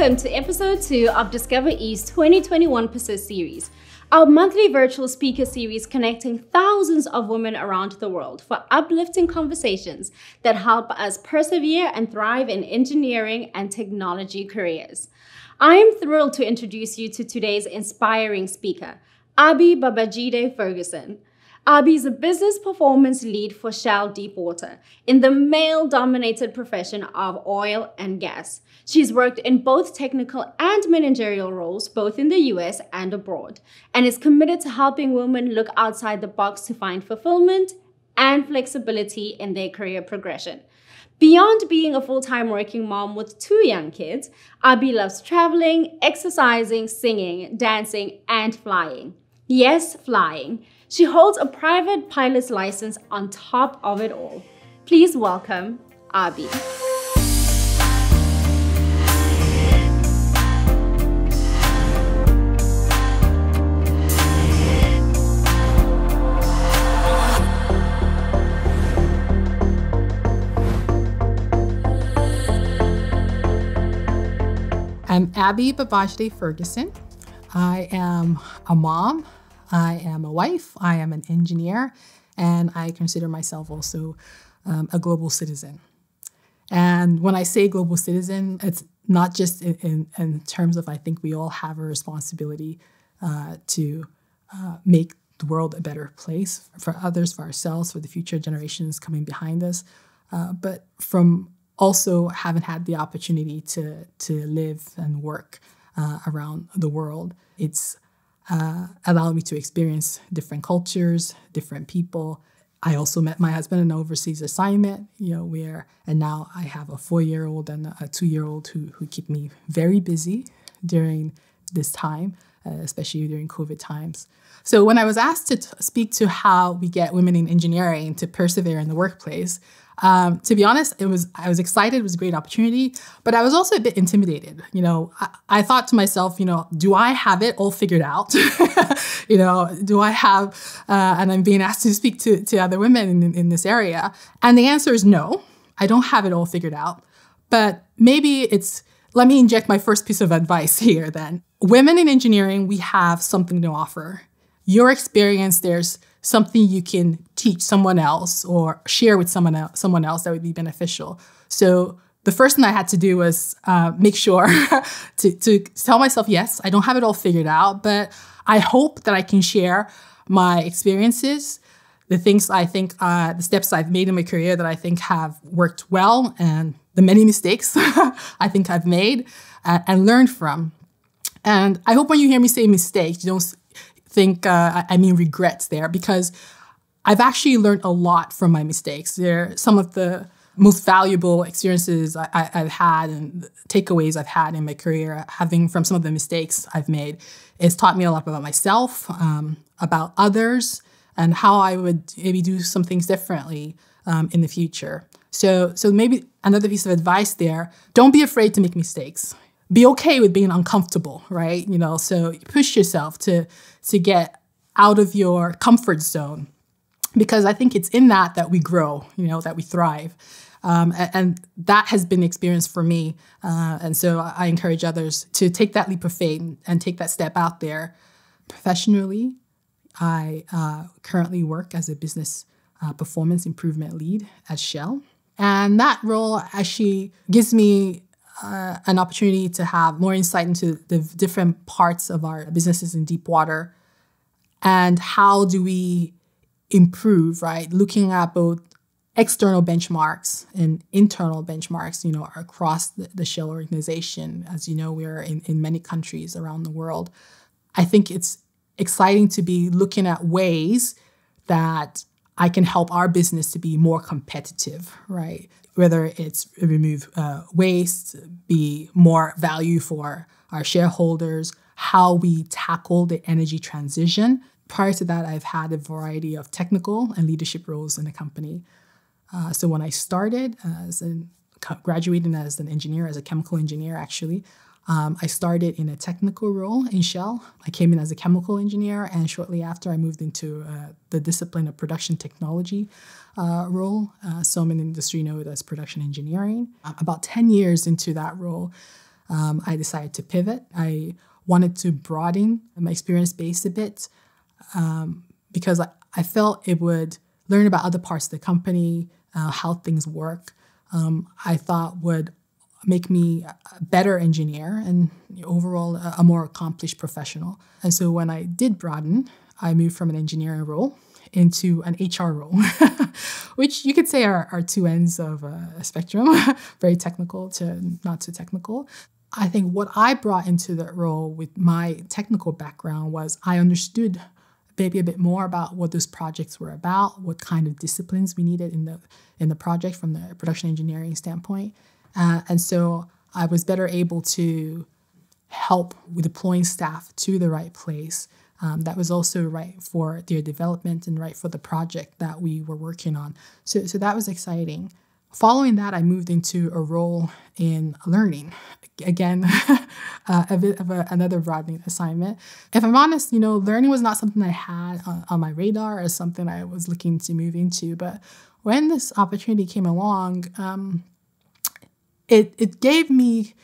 Welcome to episode 2 of DiscoverE's 2021 Persist series, our monthly virtual speaker series connecting thousands of women around the world for uplifting conversations that help us persevere and thrive in engineering and technology careers. I am thrilled to introduce you to today's inspiring speaker, Abi Babajide Ferguson. Abi is a business performance lead for Shell Deepwater in the male dominated profession of oil and gas. She's worked in both technical and managerial roles, both in the US and abroad, and is committed to helping women look outside the box to find fulfillment and flexibility in their career progression. Beyond being a full time working mom with two young kids, Abi loves traveling, exercising, singing, dancing, and flying. Yes, flying. She holds a private pilot's license on top of it all. Please welcome Abi. I'm Abi Babajide Ferguson. I am a mom I am a wife, I am an engineer, and I consider myself also um, a global citizen. And when I say global citizen, it's not just in, in, in terms of I think we all have a responsibility uh, to uh, make the world a better place for others, for ourselves, for the future generations coming behind us, uh, but from also having had the opportunity to to live and work uh, around the world. It's uh, allowed me to experience different cultures, different people. I also met my husband in an overseas assignment, you know, where, and now I have a four year old and a two year old who, who keep me very busy during this time, uh, especially during COVID times. So when I was asked to speak to how we get women in engineering to persevere in the workplace, um, to be honest, it was I was excited. It was a great opportunity, but I was also a bit intimidated. You know, I, I thought to myself, you know, do I have it all figured out? you know, do I have? Uh, and I'm being asked to speak to to other women in, in this area, and the answer is no. I don't have it all figured out, but maybe it's. Let me inject my first piece of advice here. Then, women in engineering, we have something to offer. Your experience, there's something you can teach someone else or share with someone else, someone else that would be beneficial. So the first thing I had to do was uh, make sure to, to tell myself, yes, I don't have it all figured out, but I hope that I can share my experiences, the things I think, uh, the steps I've made in my career that I think have worked well, and the many mistakes I think I've made uh, and learned from. And I hope when you hear me say mistakes, you don't think, uh, I mean, regrets there because I've actually learned a lot from my mistakes. They're some of the most valuable experiences I, have had and takeaways I've had in my career, having from some of the mistakes I've made. It's taught me a lot about myself, um, about others, and how I would maybe do some things differently um, in the future. So, so maybe another piece of advice there: don't be afraid to make mistakes be okay with being uncomfortable, right? You know, so push yourself to to get out of your comfort zone because I think it's in that that we grow, you know, that we thrive. Um, and, and, that has been the experience for me. Uh, and so I encourage others to take that leap of faith and, and take that step out there. Professionally, I uh, currently work as a business uh, performance improvement lead at Shell. And that role actually gives me uh, an opportunity to have more insight into the different parts of our businesses in deep water. And how do we improve right? Looking at both external benchmarks and internal benchmarks you know across the, the Shell organization. As you know we're in, in many countries around the world. I think it's exciting to be looking at ways that i can help our business to be more competitive right whether it's remove uh, waste, be more value for our shareholders, how we tackle the energy transition. Prior to that, I've had a variety of technical and leadership roles in the company. Uh, so when I started as an graduating as an engineer, as a chemical engineer, actually, um, I started in a technical role in Shell. I came in as a chemical engineer, and shortly after, I moved into uh, the discipline of production technology uh, role. Uh, some in the industry know it as production engineering. about 10 years into that role, um, I decided to pivot. I wanted to broaden my experience base a bit um, because I, I, felt it would learn about other parts of the company, uh, how things work. Um, I thought would make me a better engineer and overall a, a more accomplished professional. And so when I did broaden, I moved from an engineering role into an HR role, which you could say are, are two ends of a spectrum, very technical to not too technical. I think what I brought into that role with my technical background was I understood maybe a bit more about what those projects were about, what kind of disciplines we needed in the in the project from the production engineering standpoint, uh, and so I was better able to help with deploying staff to the right place. Um, that was also right for their development and right for the project that we were working on. So, so that was exciting. Following that, I moved into a role in learning. Again, uh, a bit of a, another broadening assignment. If I'm honest, you know, learning was not something I had on, on my radar or something I was looking to move into. But when this opportunity came along, um, it, it gave me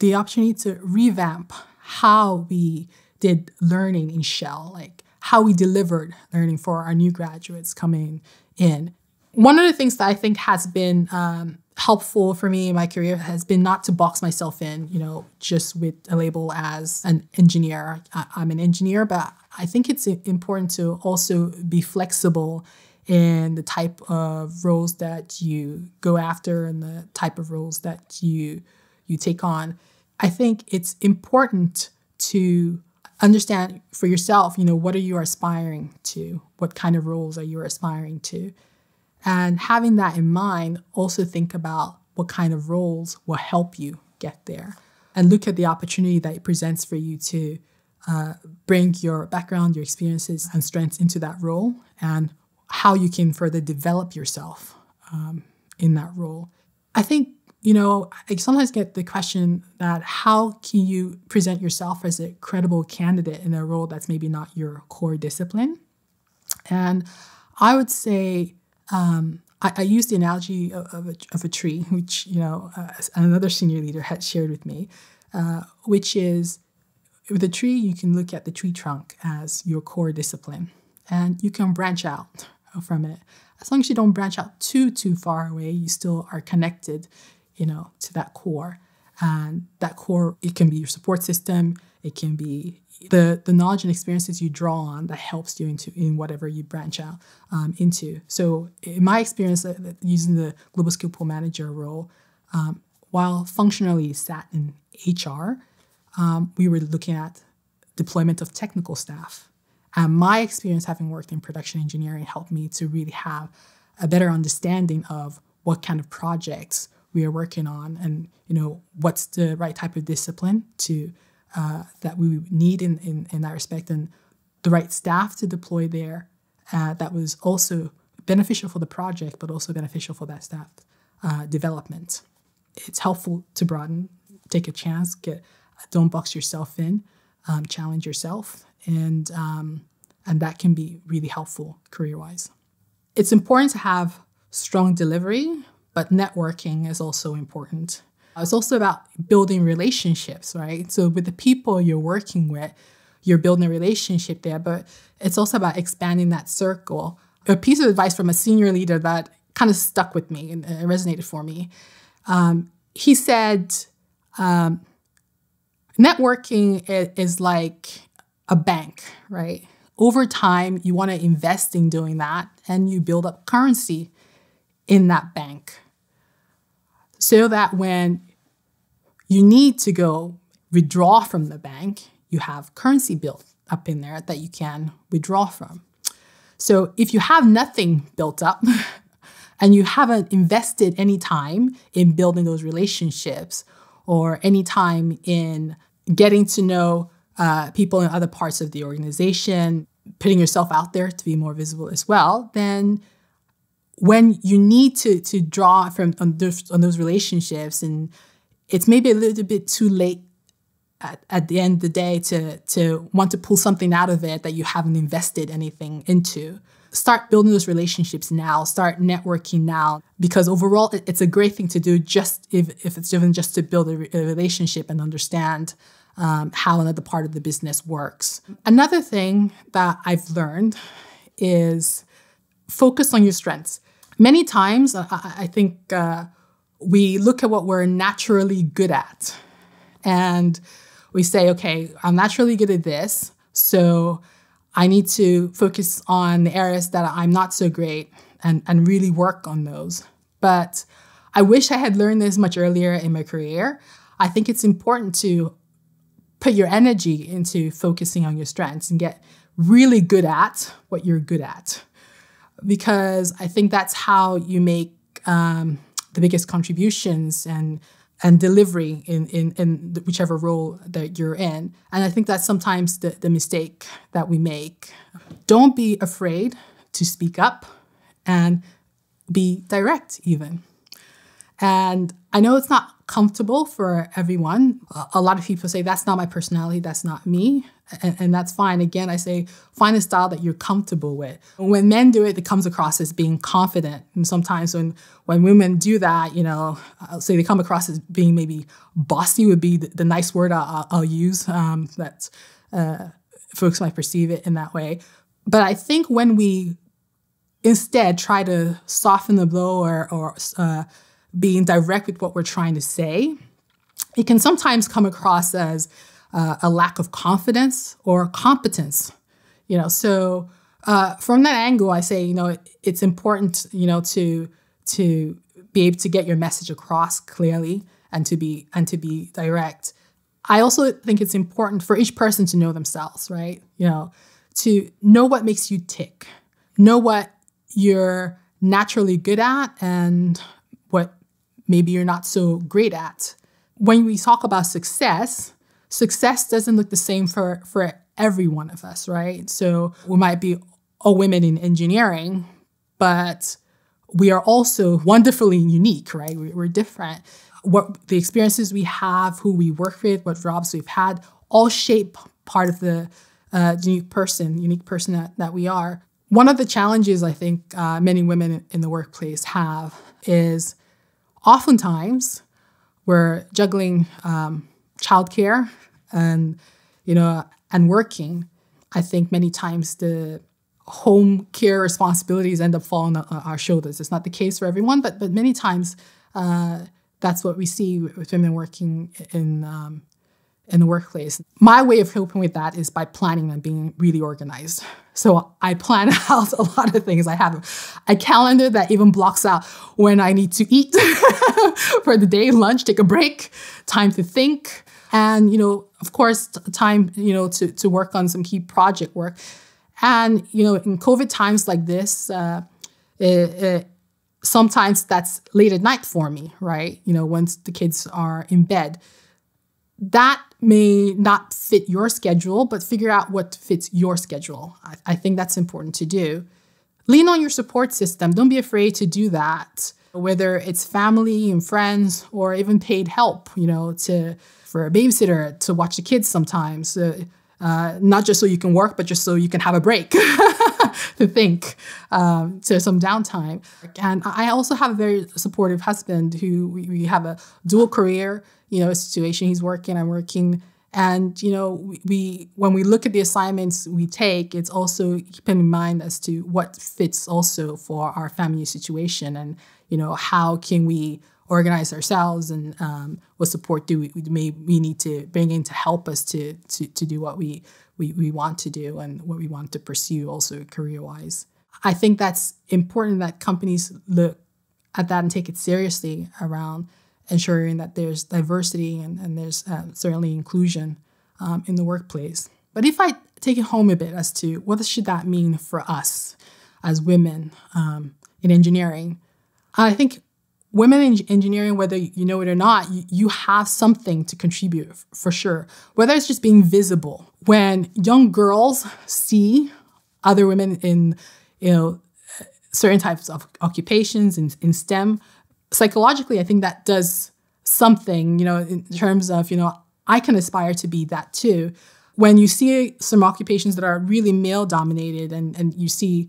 the opportunity to revamp how we did learning in Shell, like how we delivered learning for our new graduates coming in one of the things that I think has been um, helpful for me in my career has been not to box myself in, you know, just with a label as an engineer. I, am an engineer, but I think it's important to also be flexible in the type of roles that you go after and the type of roles that you you take on. I think it's important to understand for yourself, you know, what are you aspiring to? What kind of roles are you aspiring to? And having that in mind, also think about what kind of roles will help you get there and look at the opportunity that it presents for you to uh, bring your background, your experiences, and strengths into that role and how you can further develop yourself um, in that role. I think, you know, I sometimes get the question that how can you present yourself as a credible candidate in a role that's maybe not your core discipline? And I would say, um, I, I use the analogy of, of, a, of, a, tree, which you know uh, another senior leader had shared with me, uh, which is with a tree you can look at the tree trunk as your core discipline, and you can branch out from it. As long as you don't branch out too too far away, you still are connected, you know, to that core. And that core, it can be your support system, it can be the the knowledge and experiences you draw on that helps you into in whatever you branch out um, into. So in my experience, uh, using the global skill pool manager role, um, while functionally sat in HR, um, we were looking at deployment of technical staff. And my experience having worked in production engineering helped me to really have a better understanding of what kind of projects we are working on and you know what's the right type of discipline to uh, that we need in, in, in, that respect and the right staff to deploy there uh, that was also beneficial for the project but also beneficial for that staff uh, development. It's helpful to broaden take a chance get don't box yourself in um, challenge yourself and um, and that can be really helpful career wise it's important to have strong delivery but networking is also important it's also about building relationships, right? So with the people you're working with, you're building a relationship there, but it's also about expanding that circle. A piece of advice from a senior leader that kind of stuck with me and it resonated for me. Um, he said, um, networking is like a bank, right? Over time, you want to invest in doing that and you build up currency in that bank so that when you need to go withdraw from the bank, you have currency built up in there that you can withdraw from. So if you have nothing built up and you haven't invested any time in building those relationships or any time in getting to know uh, people in other parts of the organization, putting yourself out there to be more visible as well, then when you need to to draw from on those, on those relationships and it's maybe a little bit too late at, at the end of the day to to want to pull something out of it that you haven't invested anything into. Start building those relationships now, start networking now, because overall it's a great thing to do just if, if it's even just to build a, a relationship and understand um, how another part of the business works. Another thing that I've learned is focus on your strengths. Many times, I, I think uh, we look at what we're naturally good at and we say, okay, I'm naturally good at this. So I need to focus on the areas that I'm not so great and, and really work on those. But I wish I had learned this much earlier in my career. I think it's important to put your energy into focusing on your strengths and get really good at what you're good at. Because I think that's how you make um, the biggest contributions and and delivery in, in, in whichever role that you're in. And I think that's sometimes the, the mistake that we make. Don't be afraid to speak up and be direct, even. And I know it's not comfortable for everyone. A lot of people say, that's not my personality, that's not me. And, and, that's fine. Again, I say, find a style that you're comfortable with. When men do it, it comes across as being confident. And sometimes when, when women do that, you know, I'll say they come across as being maybe bossy would be the, the nice word I'll, I'll use um, that uh, folks might perceive it in that way. But I think when we instead try to soften the blow or, or uh, being direct with what we're trying to say, it can sometimes come across as uh, a lack of confidence or competence. You know, so uh, from that angle, I say, you know, it, it's important, you know, to to be able to get your message across clearly and to be and to be direct. I also think it's important for each person to know themselves, right? You know, to know what makes you tick, know what you're naturally good at, and what maybe you're not so great at. When we talk about success, success doesn't look the same for, for every one of us, right? So we might be all women in engineering, but we are also wonderfully unique, right? We're different. What the experiences we have, who we work with, what jobs we've had, all shape part of the uh, unique person, unique person that, that we are. One of the challenges I think uh, many women in the workplace have is oftentimes we're juggling um, childcare and you know and working. I think many times the home care responsibilities end up falling on our shoulders. It's not the case for everyone, but but many times uh, that's what we see with women working in um, in the workplace. My way of coping with that is by planning and being really organized. So I plan out a lot of things. I have a calendar that even blocks out when I need to eat for the day, lunch, take a break, time to think, and you know, of course, time you know to to work on some key project work. And you know, in COVID times like this, uh, it, it, sometimes that's late at night for me, right? You know, once the kids are in bed that may not fit your schedule, but figure out what fits your schedule. I, I, think that's important to do. Lean on your support system. Don't be afraid to do that, whether it's family and friends or even paid help, you know, to for a babysitter to watch the kids sometimes. Uh, uh, not just so you can work, but just so you can have a break to think, um, to some downtime. And I also have a very supportive husband who we, we have a dual career you know, a situation. He's working, I'm working. And, you know, we, when we look at the assignments we take, it's also keeping in mind as to what fits also for our family situation and, you know, how can we organize ourselves and um, what support do we, may we need to bring in to help us to, to, to do what we, we, we want to do and what we want to pursue also career-wise. I think that's important that companies look at that and take it seriously around ensuring that there's diversity and, and there's uh, certainly inclusion um, in the workplace. But if I take it home a bit as to what should that mean for us as women um, in engineering, I think women in engineering, whether you know it or not, you, have something to contribute for sure. Whether it's just being visible. When young girls see other women in, you know, certain types of occupations in, in STEM, psychologically, I think that does something, you know, in terms of, you know, I can aspire to be that too. When you see some occupations that are really male dominated and, and you see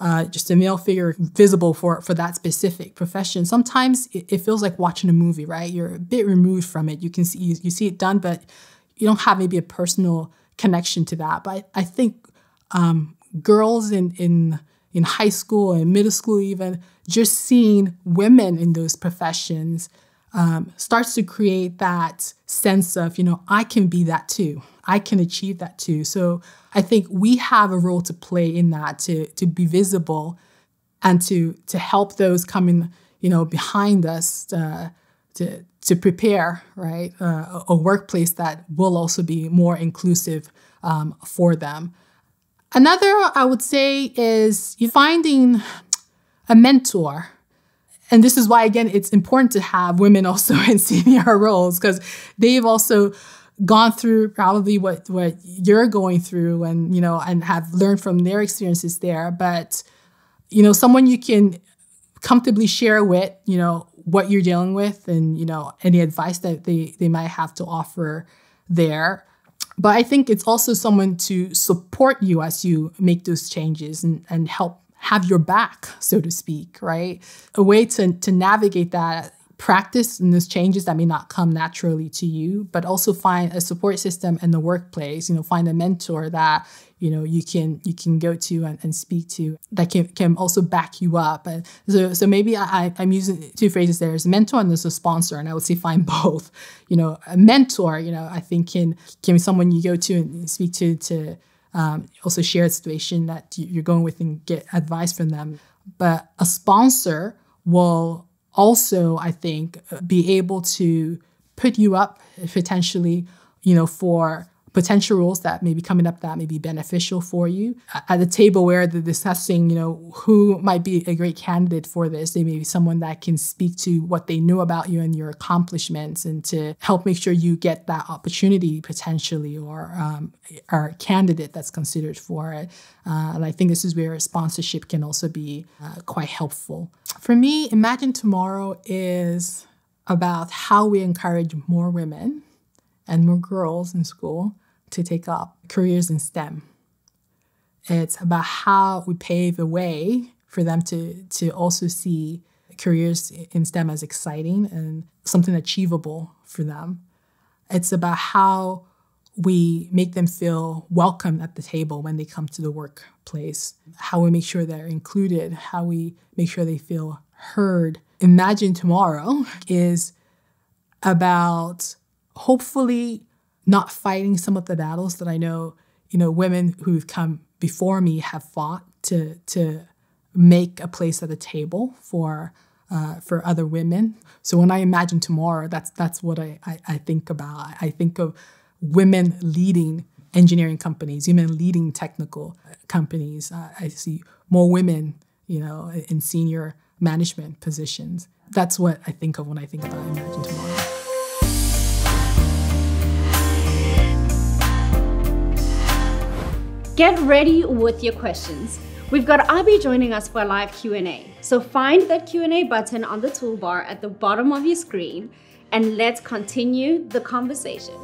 uh, just a male figure visible for for that specific profession. Sometimes it, it, feels like watching a movie, right? You're a bit removed from it. You can see you, you see it done, but you don't have maybe a personal connection to that. But I, I think um, girls in in in high school and middle school, even just seeing women in those professions um, starts to create that sense of, you know, I can be that too. I can achieve that too. So I think we have a role to play in that to to be visible and to to help those coming you know behind us uh, to to prepare right uh, a workplace that will also be more inclusive um, for them. Another I would say is finding a mentor. And this is why, again, it's important to have women also in senior roles because they've also gone through probably what what you're going through and you know and have learned from their experiences there. But you know someone you can comfortably share with you know what you're dealing with and you know any advice that they they might have to offer there. But i think it's also someone to support you as you make those changes and, and help have your back so to speak right? A way to to navigate that practice and those changes that may not come naturally to you but also find a support system in the workplace you know find a mentor that you know you can you can go to and, and speak to that can, can also back you up. And so so maybe I, i'm using two phrases there. There's a mentor and there's a sponsor and i would say find both. You know a mentor you know i think can can be someone you go to and speak to to um, also share a situation that you're going with and get advice from them. But a sponsor will also, I think, be able to put you up potentially, you know, for potential roles that may be coming up that may be beneficial for you. At the table where they're discussing, you know, who might be a great candidate for this, they may be someone that can speak to what they know about you and your accomplishments and to help make sure you get that opportunity potentially or um, or a candidate that's considered for it. Uh, and I think this is where sponsorship can also be uh, quite helpful. For me, Imagine Tomorrow is about how we encourage more women and more girls in school to take up careers in STEM. It's about how we pave a way for them to, to also see careers in STEM as exciting and something achievable for them. It's about how we make them feel welcome at the table when they come to the workplace, how we make sure they're included, how we make sure they feel heard. Imagine Tomorrow is about hopefully not fighting some of the battles that I know, you know, women who've come before me have fought to to make a place at the table for uh, for other women. So when I imagine tomorrow, that's that's what I, I, I think about. I think of women leading engineering companies, women leading technical companies. Uh, I see more women, you know, in senior management positions. That's what I think of when I think about Imagine Tomorrow. Get ready with your questions. We've got Abi joining us for a live Q&A. So find that Q&A button on the toolbar at the bottom of your screen and let's continue the conversation.